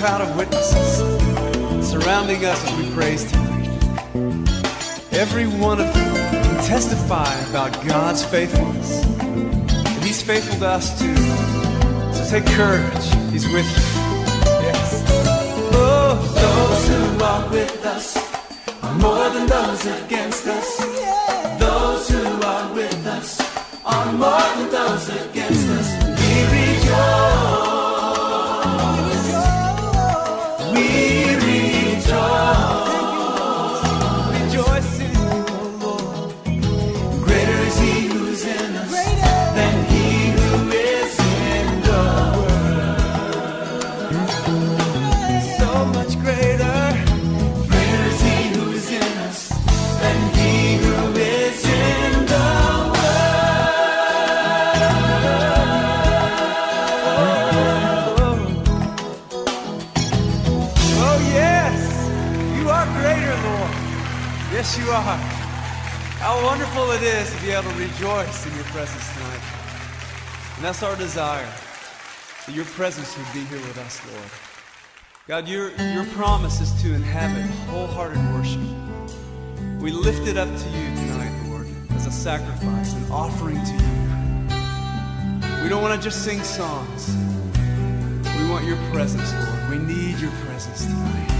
cloud of witnesses surrounding us as we praise Him. Every one of them can testify about God's faithfulness. And He's faithful to us too. So take courage. He's with you. Yes. Oh, those who are with us are more than those against us. Those who are with us are more than those against us. How wonderful it is to be able to rejoice in your presence tonight. And that's our desire, that your presence would be here with us, Lord. God, your, your promise is to inhabit wholehearted worship. We lift it up to you tonight, Lord, as a sacrifice, an offering to you. We don't want to just sing songs. We want your presence, Lord. We need your presence tonight.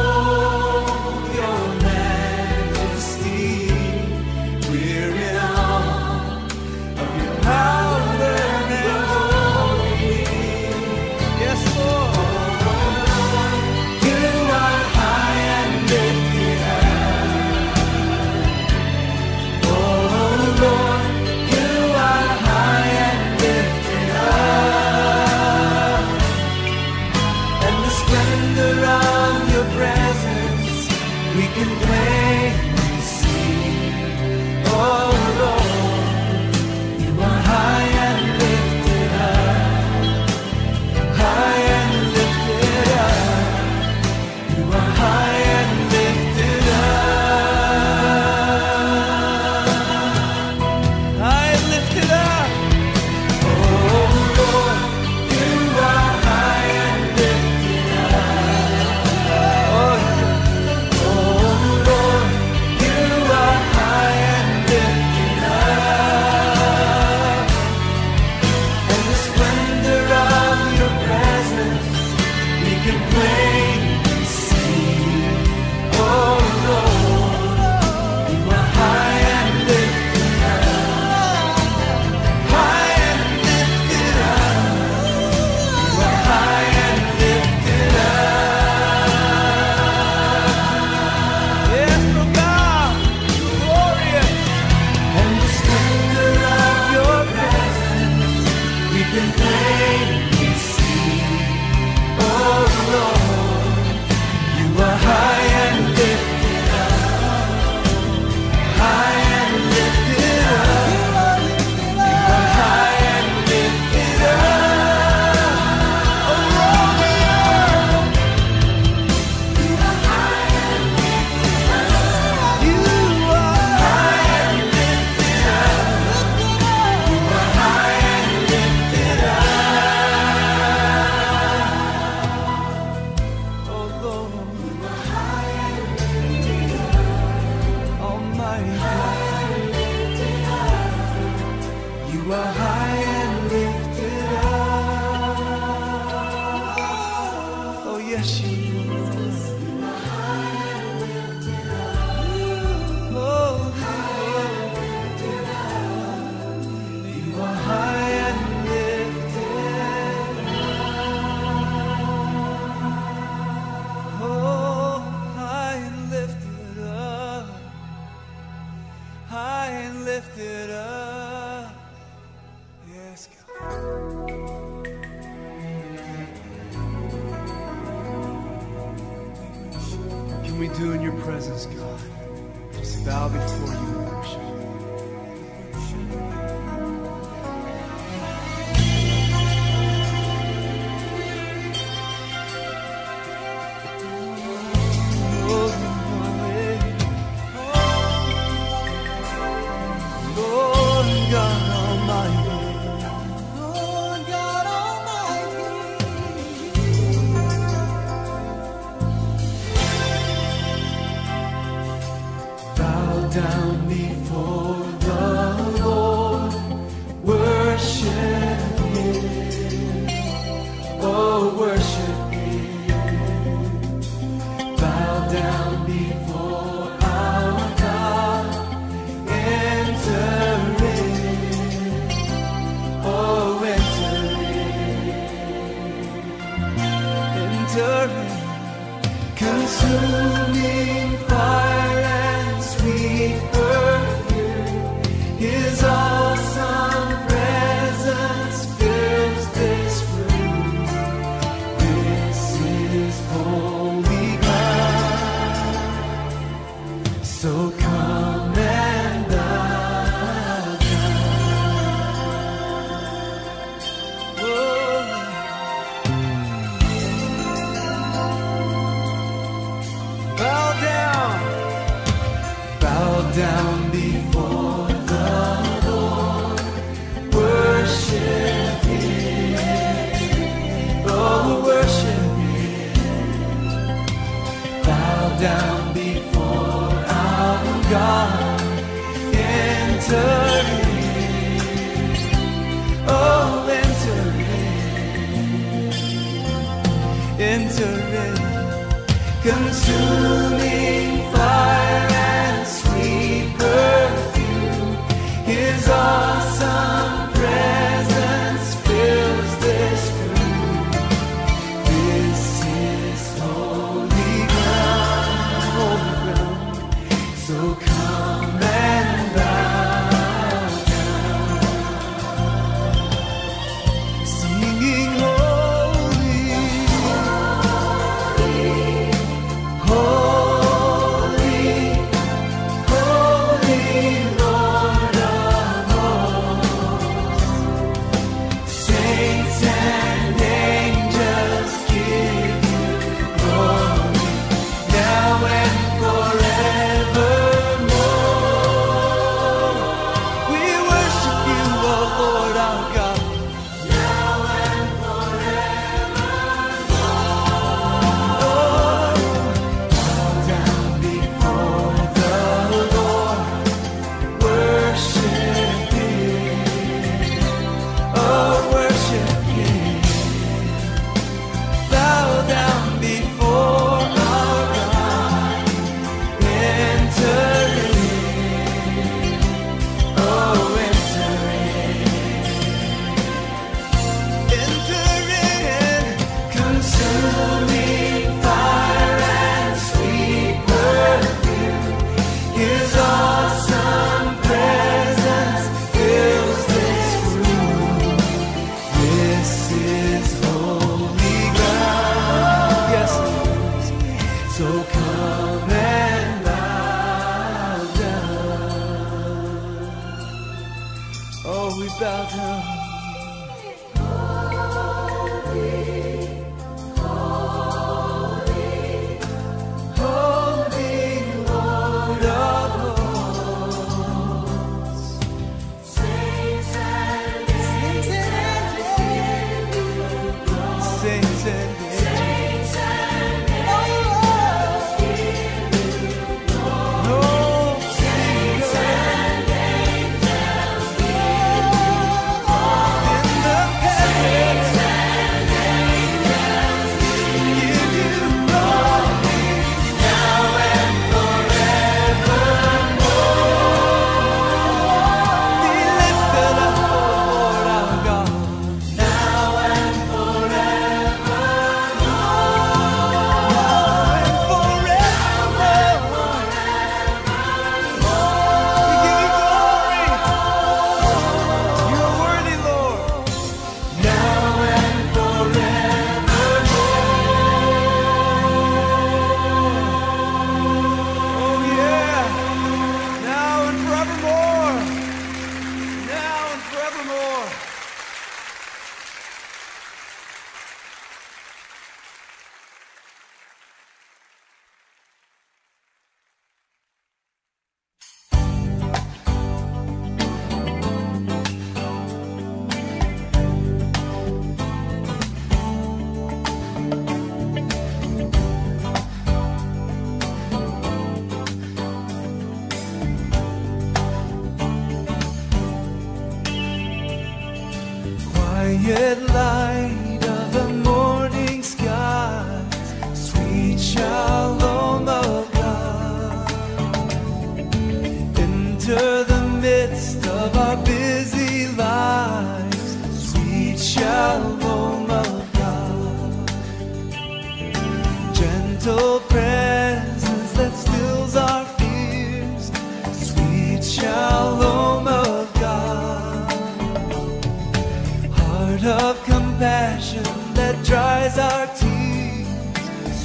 passion that dries our tears.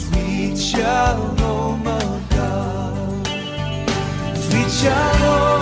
Sweet shalom, oh God. Sweet shalom.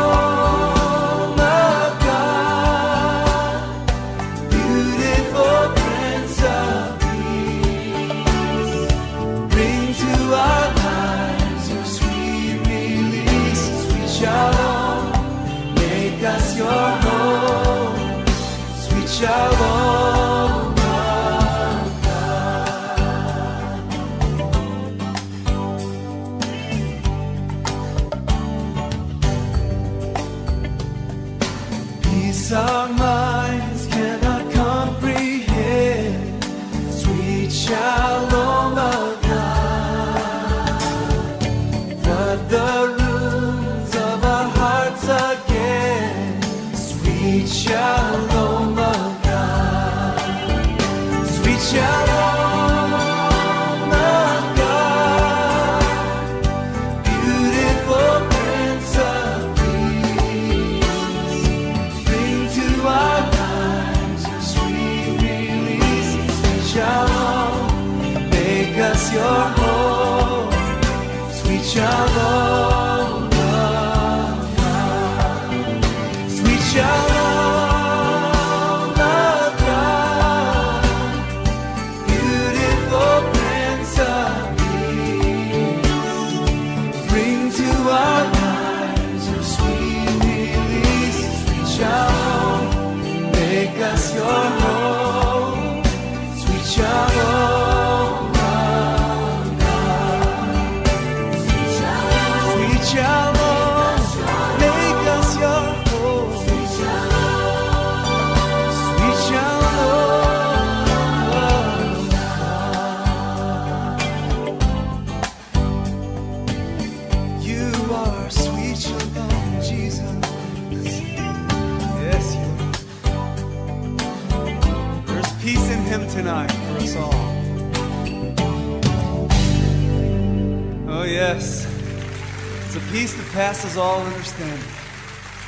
peace that passes all understanding.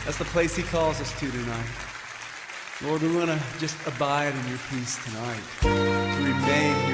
That's the place He calls us to tonight. Lord, we want to just abide in your peace tonight, remain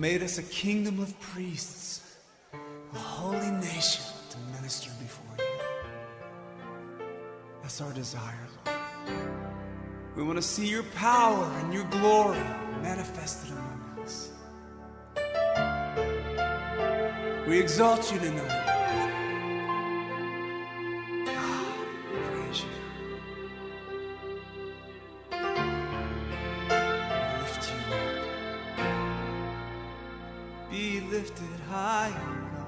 made us a kingdom of priests, a holy nation to minister before you. That's our desire, Lord. We want to see your power and your glory manifested among us. We exalt you tonight. higher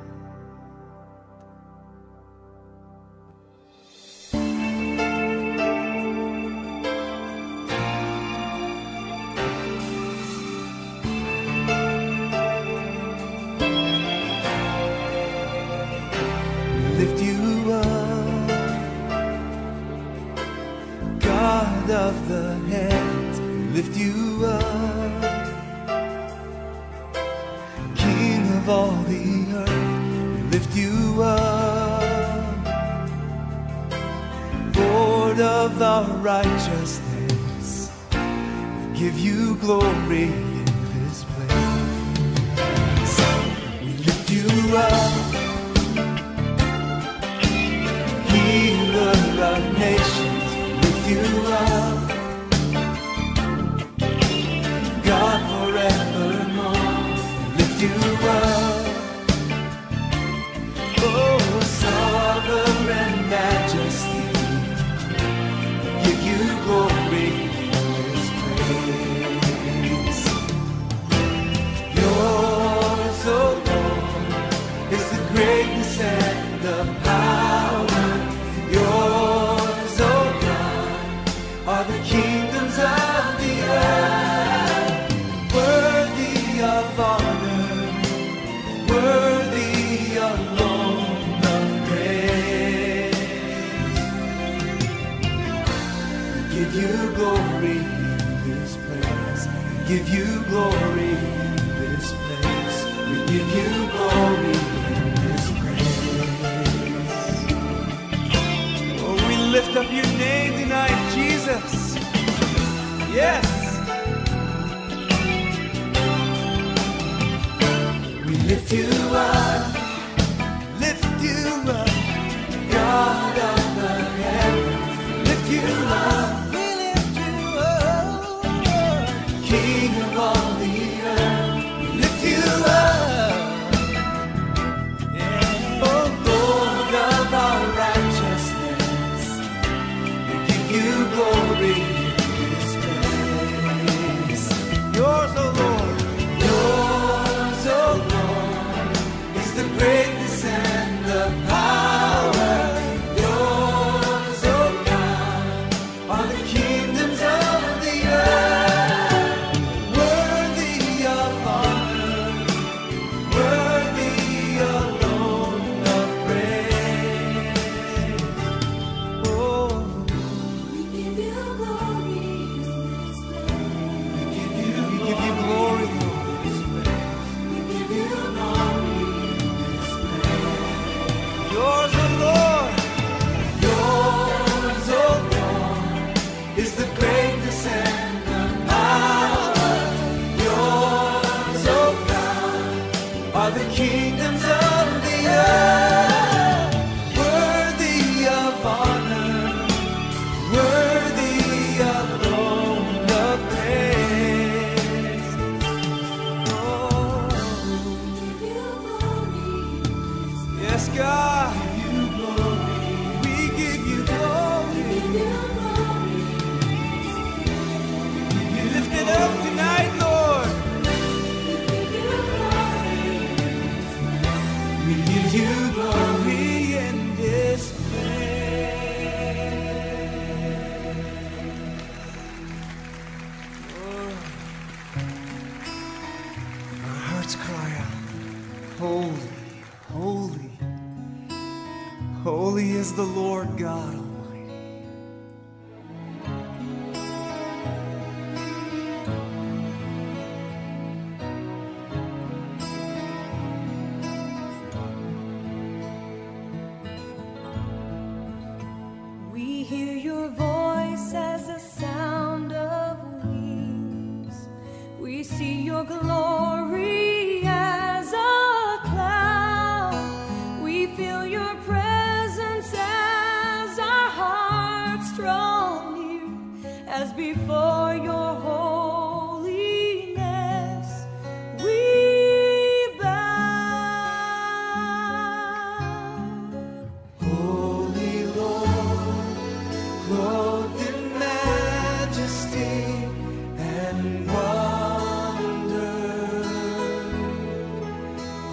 and wonder,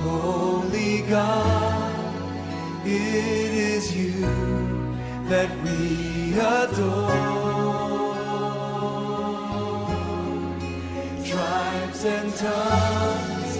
Holy God, it is You that we adore. Tribes and tongues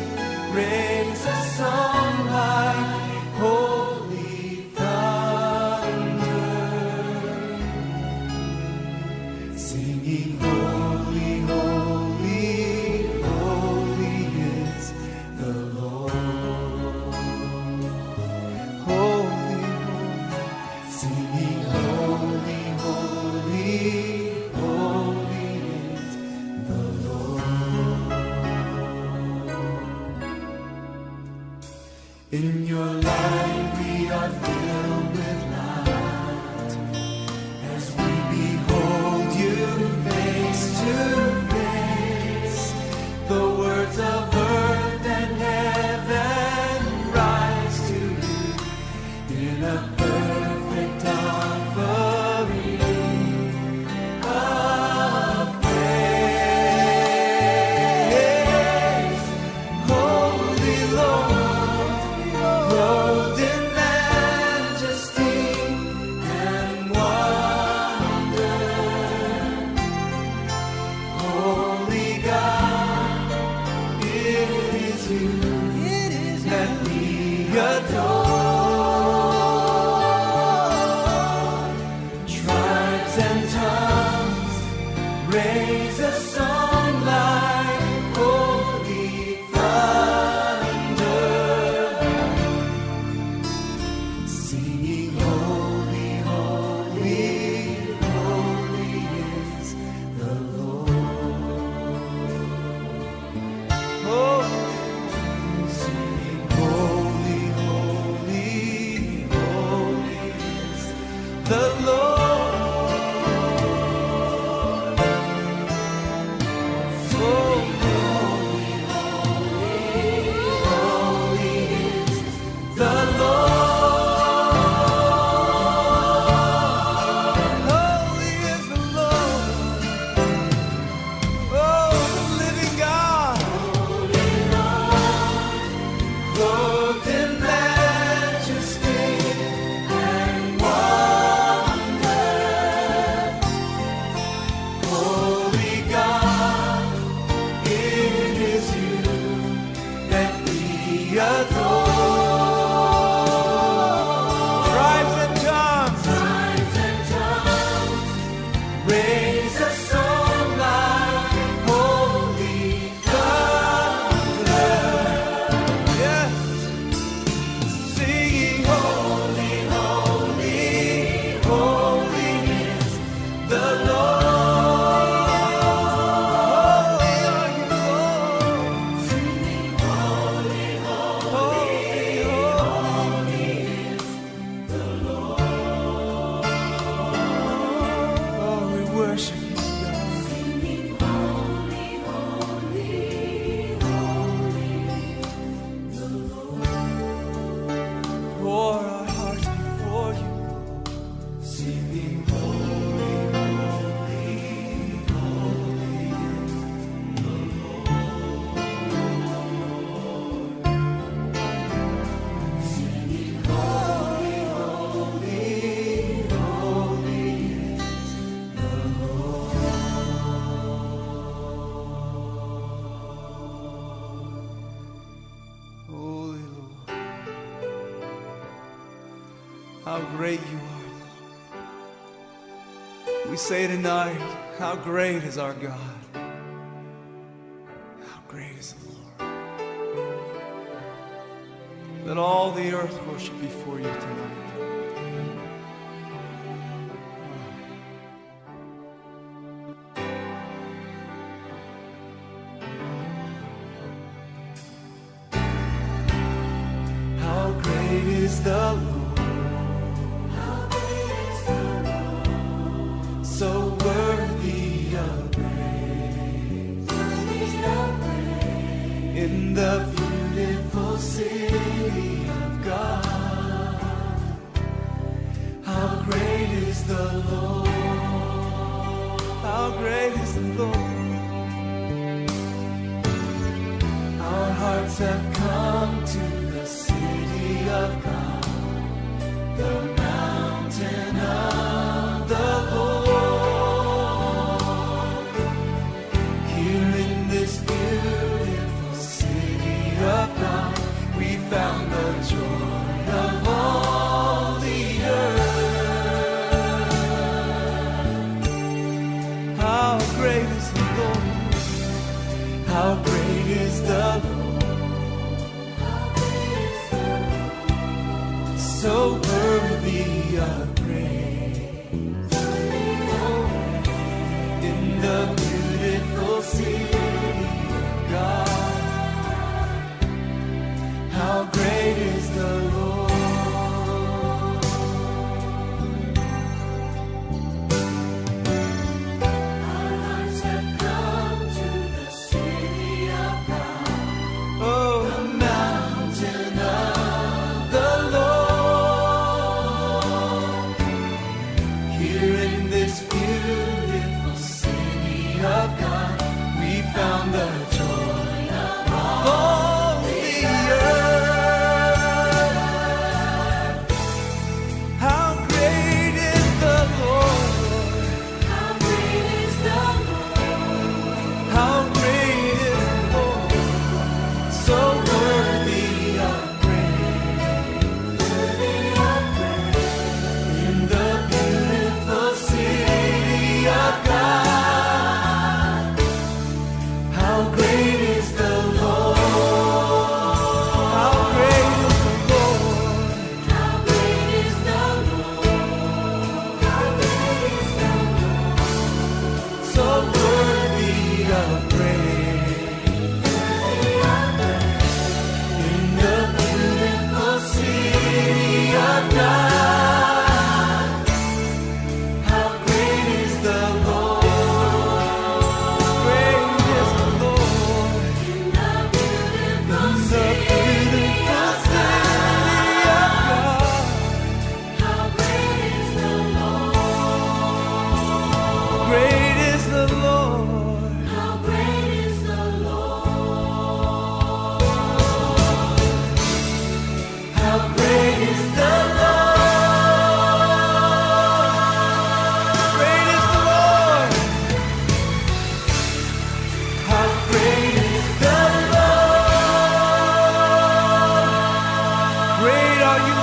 great you are. We say tonight, how great is our God. How great is the Lord. Let all the earth worship before you tonight.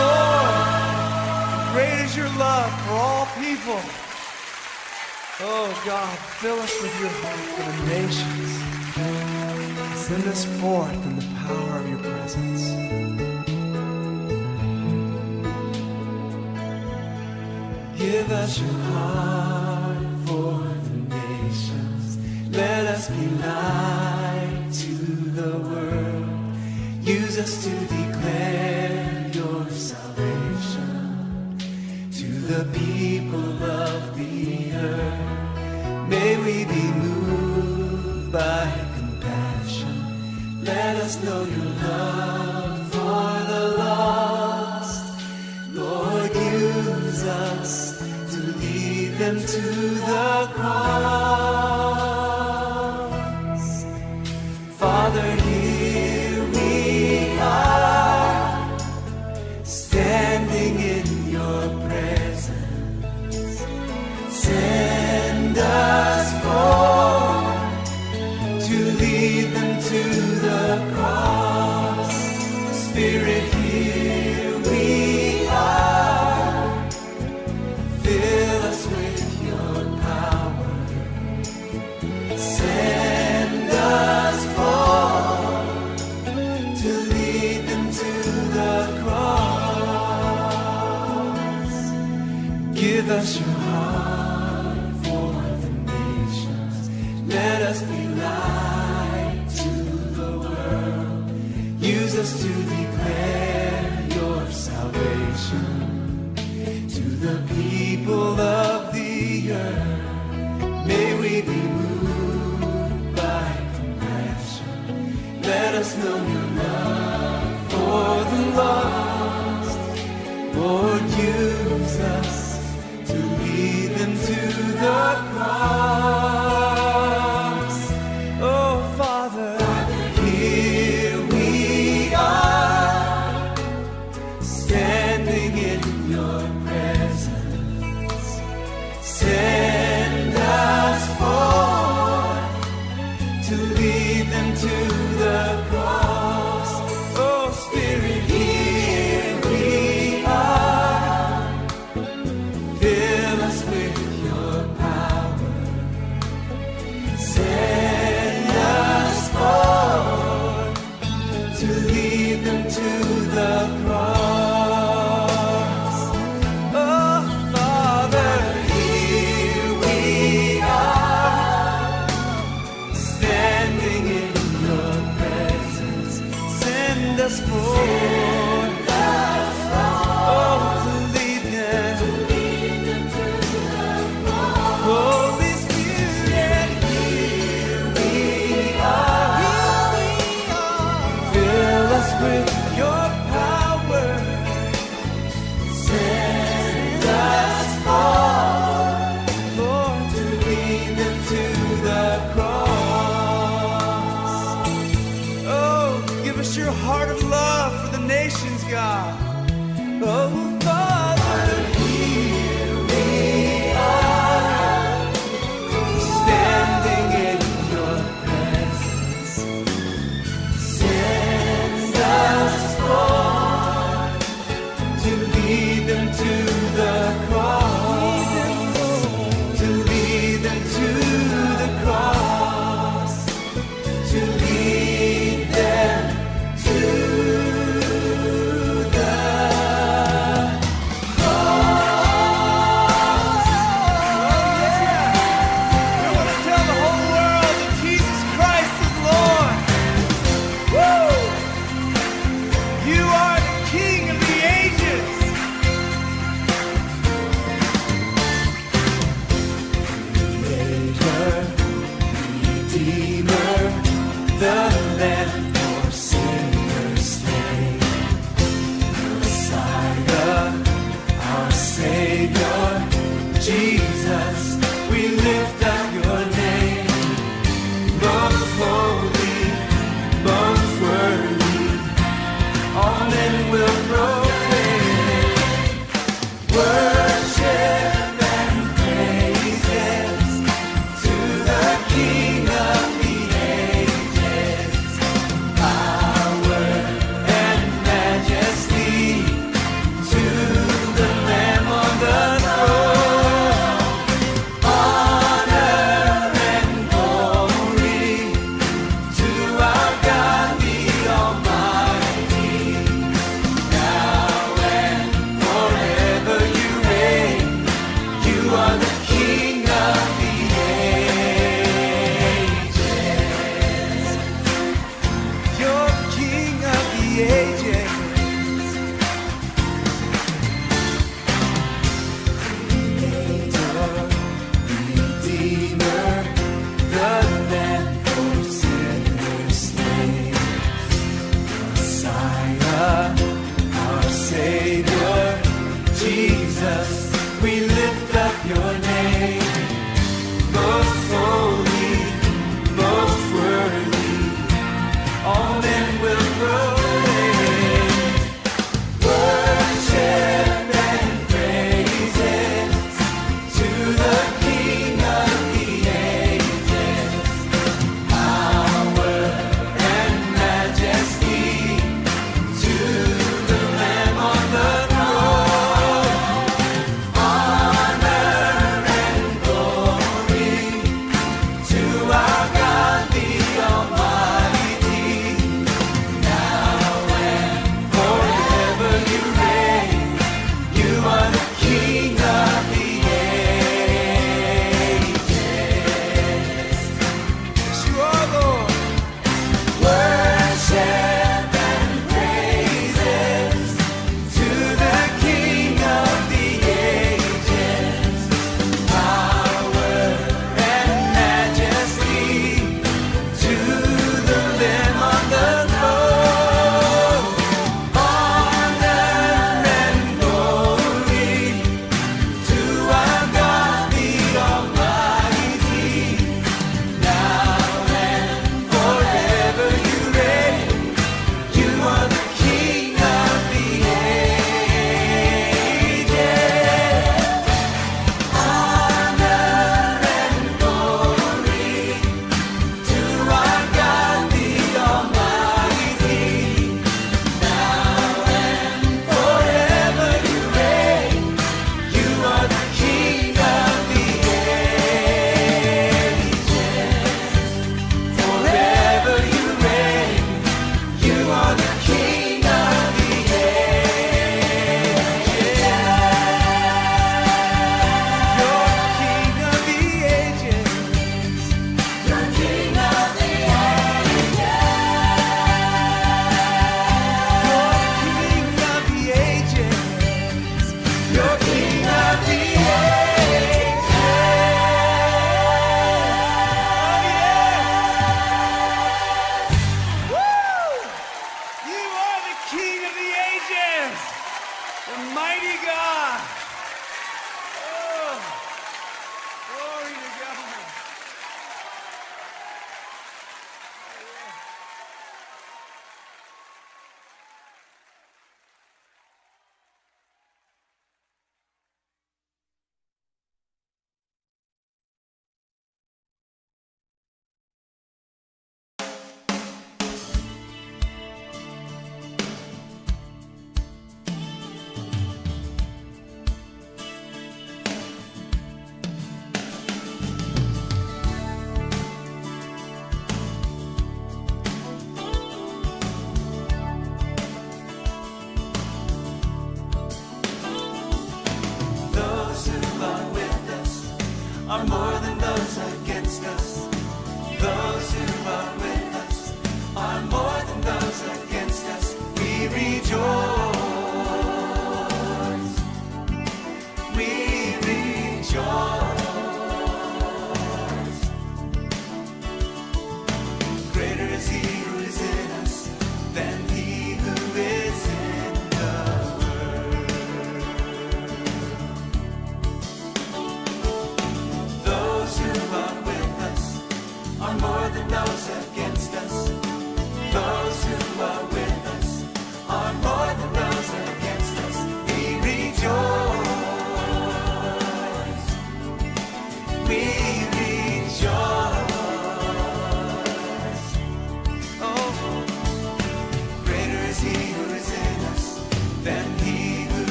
Lord. Great is your love for all people. Oh God, fill us with your heart for the nations. Send us forth in the power of your presence. Give us your heart for the nations. Let us be light to the world. Use us to the people of the earth. May we be moved by compassion. Let us know your love for the lost. Lord, use us to lead them to the cross. Use